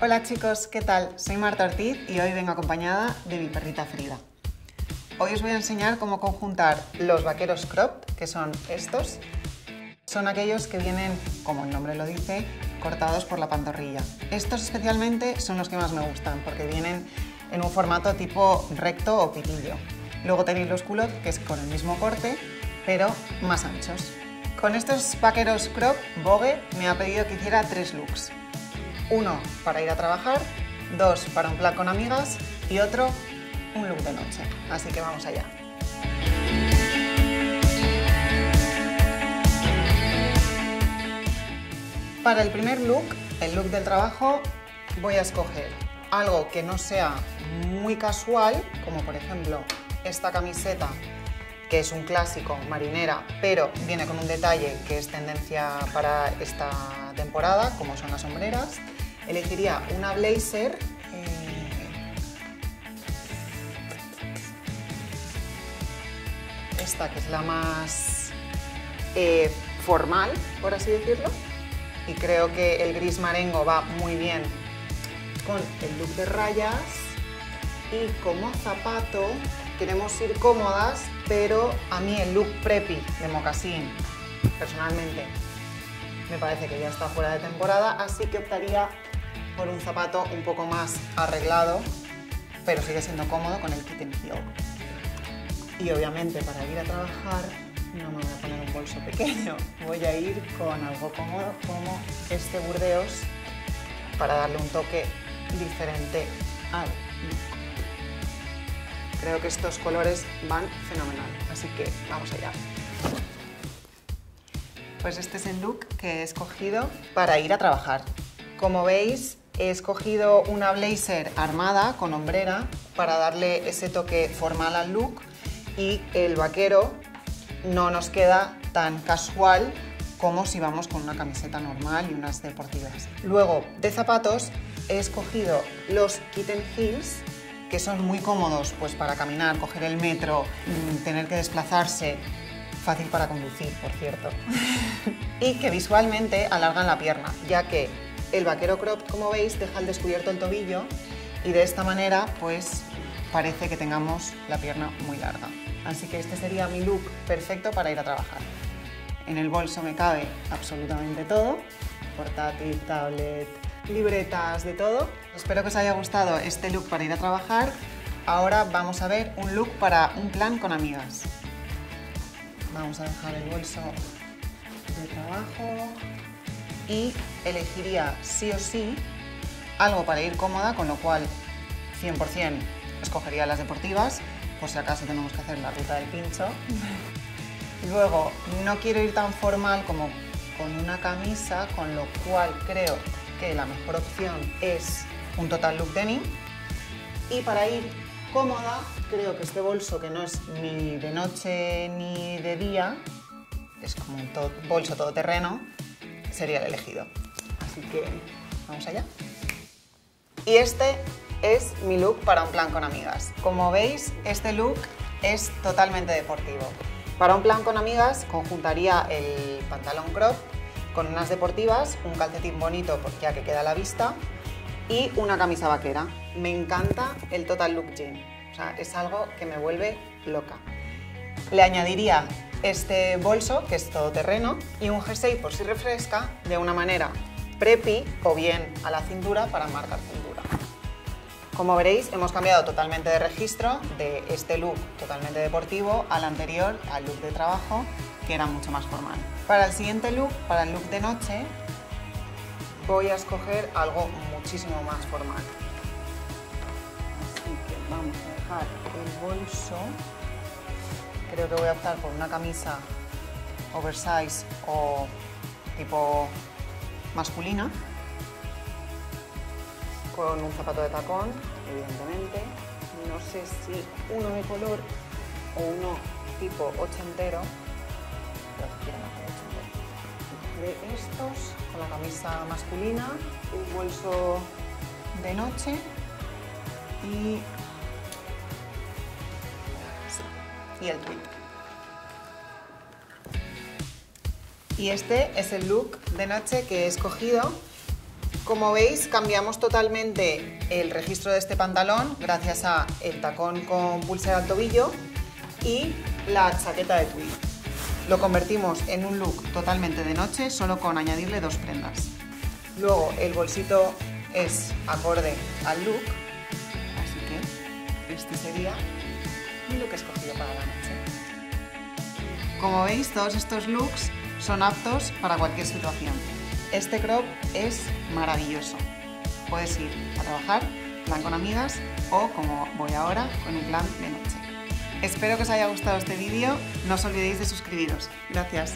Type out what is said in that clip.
Hola chicos, ¿qué tal? Soy Marta Ortiz y hoy vengo acompañada de mi perrita Frida. Hoy os voy a enseñar cómo conjuntar los vaqueros crop, que son estos. Son aquellos que vienen, como el nombre lo dice, cortados por la pantorrilla. Estos especialmente son los que más me gustan porque vienen en un formato tipo recto o pitillo. Luego tenéis los culottes, que es con el mismo corte, pero más anchos. Con estos vaqueros crop, Vogue me ha pedido que hiciera tres looks. Uno para ir a trabajar, dos para un plan con amigas y otro un look de noche. Así que vamos allá. Para el primer look, el look del trabajo, voy a escoger algo que no sea muy casual, como por ejemplo esta camiseta que es un clásico marinera, pero viene con un detalle que es tendencia para esta temporada, como son las sombreras. Elegiría una blazer. Eh, esta que es la más eh, formal, por así decirlo. Y creo que el gris marengo va muy bien con el look de rayas. Y como zapato queremos ir cómodas, pero a mí el look preppy de mocasín, personalmente, me parece que ya está fuera de temporada, así que optaría por un zapato un poco más arreglado, pero sigue siendo cómodo con el kitten heel. Y obviamente para ir a trabajar no me voy a poner un bolso pequeño, voy a ir con algo cómodo como este Burdeos para darle un toque diferente al. Creo que estos colores van fenomenal, así que vamos allá. Pues este es el look que he escogido para ir a trabajar. Como veis, he escogido una blazer armada con hombrera para darle ese toque formal al look. Y el vaquero no nos queda tan casual como si vamos con una camiseta normal y unas deportivas. Luego, de zapatos, he escogido los kitten heels que son muy cómodos pues, para caminar, coger el metro, mm, tener que desplazarse, fácil para conducir, por cierto, y que visualmente alargan la pierna, ya que el vaquero crop, como veis, deja al descubierto el tobillo y de esta manera pues parece que tengamos la pierna muy larga. Así que este sería mi look perfecto para ir a trabajar. En el bolso me cabe absolutamente todo, portátil, tablet, libretas, de todo. Espero que os haya gustado este look para ir a trabajar. Ahora vamos a ver un look para un plan con amigas. Vamos a dejar el bolso de trabajo y elegiría sí o sí algo para ir cómoda, con lo cual 100% escogería las deportivas, por si acaso tenemos que hacer la ruta del pincho. Luego, no quiero ir tan formal como con una camisa, con lo cual creo que la mejor opción es un total look denim. Y para ir cómoda, creo que este bolso, que no es ni de noche ni de día, es como un bolso todoterreno, sería el elegido. Así que vamos allá. Y este es mi look para un plan con amigas. Como veis, este look es totalmente deportivo. Para un plan con amigas conjuntaría el pantalón crop con unas deportivas, un calcetín bonito ya que queda a la vista y una camisa vaquera. Me encanta el Total Look Jean, o sea, es algo que me vuelve loca. Le añadiría este bolso, que es todoterreno, y un jersey por si refresca, de una manera preppy o bien a la cintura para marcar cintura. Como veréis, hemos cambiado totalmente de registro de este look totalmente deportivo al anterior, al look de trabajo, que era mucho más formal. Para el siguiente look, para el look de noche, voy a escoger algo muchísimo más formal. Así que vamos a dejar el bolso. Creo que voy a optar por una camisa oversize o tipo masculina con un zapato de tacón, evidentemente. No sé si uno de color o uno tipo ochentero, de estos con la camisa masculina, un bolso de noche y, y el tweet. Y este es el look de noche que he escogido Como veis, cambiamos totalmente el registro de este pantalón gracias a el tacón con pulsera al tobillo y la chaqueta de tweed. Lo convertimos en un look totalmente de noche solo con añadirle dos prendas. Luego el bolsito es acorde al look, así que este sería mi look escogido para la noche. Como veis, todos estos looks son aptos para cualquier situación. Este crop es maravilloso. Puedes ir a trabajar, plan con amigas o como voy ahora, con un plan de noche. Espero que os haya gustado este vídeo, no os olvidéis de suscribiros. Gracias.